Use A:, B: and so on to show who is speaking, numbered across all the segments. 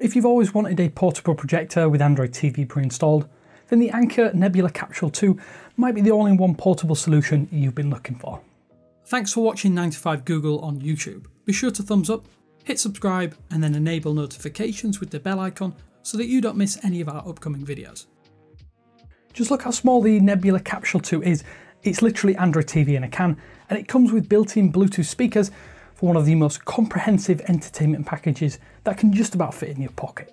A: If you've always wanted a portable projector with Android TV pre-installed, then the Anker Nebula Capsule 2 might be the all-in-one portable solution you've been looking for. Thanks for watching 9to5 Google on YouTube. Be sure to thumbs up, hit subscribe and then enable notifications with the bell icon so that you don't miss any of our upcoming videos. Just look how small the Nebula Capsule 2 is. It's literally Android TV in a can and it comes with built-in Bluetooth speakers for one of the most comprehensive entertainment packages that can just about fit in your pocket.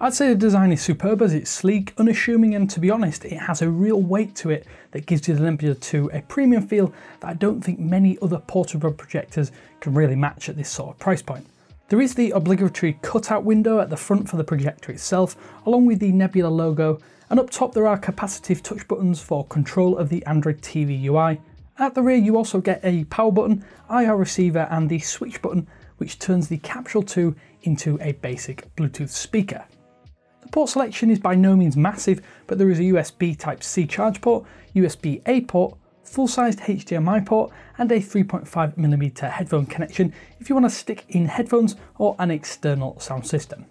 A: I'd say the design is superb as it's sleek, unassuming and to be honest it has a real weight to it that gives you the Olympia 2 a premium feel that I don't think many other portable projectors can really match at this sort of price point. There is the obligatory cutout window at the front for the projector itself along with the Nebula logo and up top there are capacitive touch buttons for control of the Android TV UI at the rear you also get a power button, IR receiver and the switch button which turns the Capsule 2 into a basic Bluetooth speaker. The port selection is by no means massive, but there is a USB Type-C charge port, USB-A port, full-sized HDMI port and a 3.5mm headphone connection if you want to stick in headphones or an external sound system.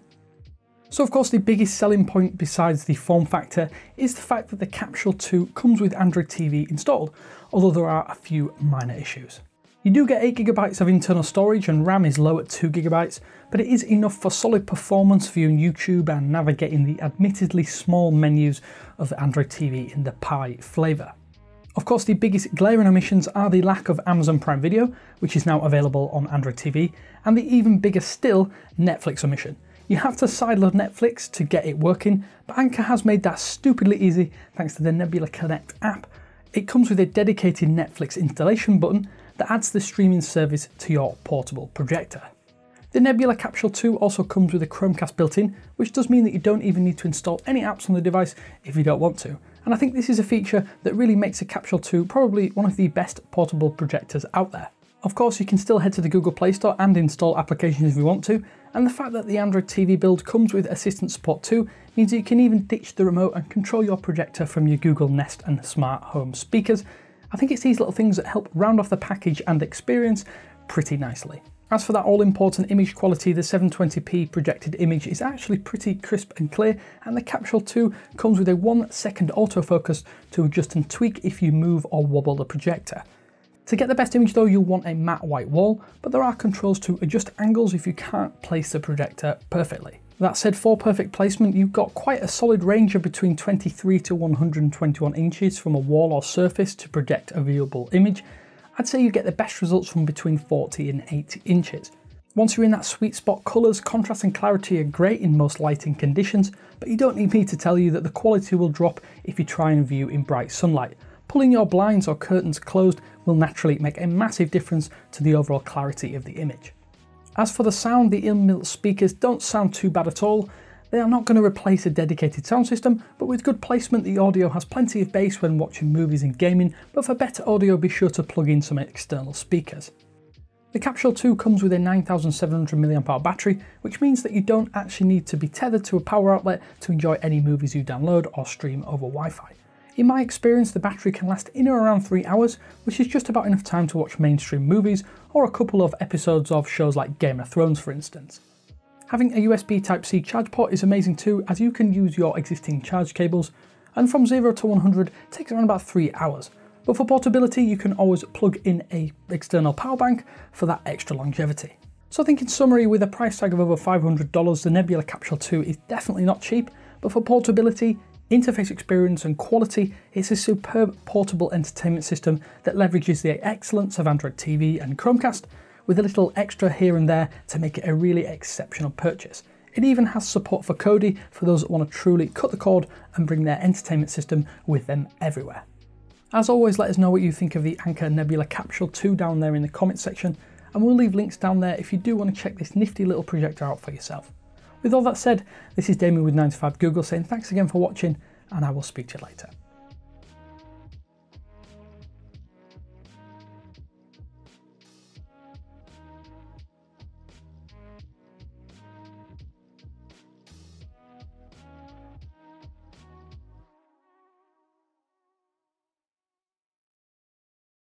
A: So of course the biggest selling point besides the form factor is the fact that the Capsule 2 comes with Android TV installed, although there are a few minor issues. You do get 8GB of internal storage and RAM is low at 2GB, but it is enough for solid performance viewing YouTube and navigating the admittedly small menus of Android TV in the Pie flavour. Of course, the biggest glaring omissions are the lack of Amazon Prime Video, which is now available on Android TV, and the even bigger still, Netflix omission. You have to sideload Netflix to get it working, but Anker has made that stupidly easy thanks to the Nebula Connect app. It comes with a dedicated Netflix installation button that adds the streaming service to your portable projector. The Nebula Capsule 2 also comes with a Chromecast built in, which does mean that you don't even need to install any apps on the device if you don't want to. And I think this is a feature that really makes the Capsule 2 probably one of the best portable projectors out there. Of course, you can still head to the Google Play Store and install applications if you want to, and the fact that the Android TV build comes with assistant support too means that you can even ditch the remote and control your projector from your Google Nest and smart home speakers. I think it's these little things that help round off the package and experience pretty nicely. As for that all-important image quality, the 720p projected image is actually pretty crisp and clear, and the Capsule 2 comes with a one second autofocus to adjust and tweak if you move or wobble the projector. To get the best image though, you'll want a matte white wall, but there are controls to adjust angles if you can't place the projector perfectly. That said, for perfect placement, you've got quite a solid range of between 23 to 121 inches from a wall or surface to project a viewable image. I'd say you get the best results from between 40 and 80 inches. Once you're in that sweet spot, colours, contrast and clarity are great in most lighting conditions, but you don't need me to tell you that the quality will drop if you try and view in bright sunlight. Pulling your blinds or curtains closed will naturally make a massive difference to the overall clarity of the image. As for the sound, the inbuilt speakers don't sound too bad at all. They are not going to replace a dedicated sound system, but with good placement the audio has plenty of bass when watching movies and gaming, but for better audio be sure to plug in some external speakers. The Capsule 2 comes with a 9700 mAh battery, which means that you don't actually need to be tethered to a power outlet to enjoy any movies you download or stream over Wi-Fi. In my experience, the battery can last in or around 3 hours, which is just about enough time to watch mainstream movies or a couple of episodes of shows like Game of Thrones for instance. Having a USB Type-C charge port is amazing too as you can use your existing charge cables and from 0 to 100 takes around about 3 hours. But for portability you can always plug in a external power bank for that extra longevity. So I think in summary with a price tag of over $500 the Nebula Capsule 2 is definitely not cheap but for portability interface experience and quality, it's a superb portable entertainment system that leverages the excellence of Android TV and Chromecast with a little extra here and there to make it a really exceptional purchase. It even has support for Kodi for those that want to truly cut the cord and bring their entertainment system with them everywhere. As always, let us know what you think of the Anker Nebula Capsule 2 down there in the comments section, and we'll leave links down there if you do want to check this nifty little projector out for yourself. With all that said, this is Damien with 9to5 Google saying thanks again for watching and I will speak to you later.